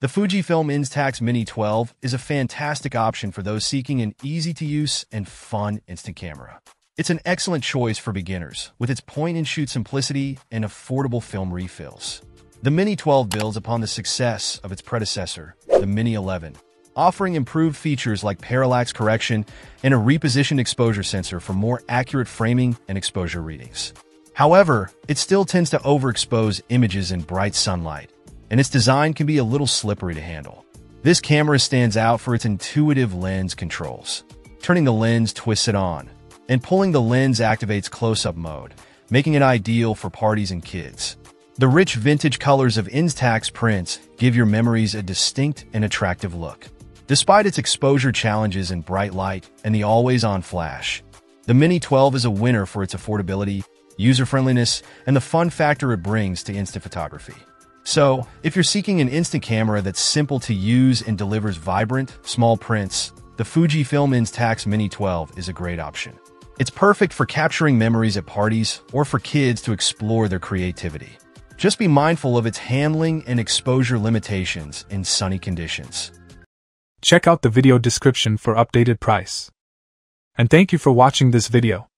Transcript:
The Fujifilm Instax Mini 12 is a fantastic option for those seeking an easy-to-use and fun instant camera. It's an excellent choice for beginners, with its point-and-shoot simplicity and affordable film refills. The Mini 12 builds upon the success of its predecessor, the Mini 11, offering improved features like parallax correction and a repositioned exposure sensor for more accurate framing and exposure readings. However, it still tends to overexpose images in bright sunlight, and its design can be a little slippery to handle. This camera stands out for its intuitive lens controls. Turning the lens twists it on, and pulling the lens activates close-up mode, making it ideal for parties and kids. The rich vintage colors of Instax prints give your memories a distinct and attractive look. Despite its exposure challenges in bright light and the always-on flash, the Mini 12 is a winner for its affordability, user-friendliness, and the fun factor it brings to instant photography. So, if you're seeking an instant camera that's simple to use and delivers vibrant, small prints, the Fujifilm Instax Mini 12 is a great option. It's perfect for capturing memories at parties or for kids to explore their creativity. Just be mindful of its handling and exposure limitations in sunny conditions. Check out the video description for updated price. And thank you for watching this video.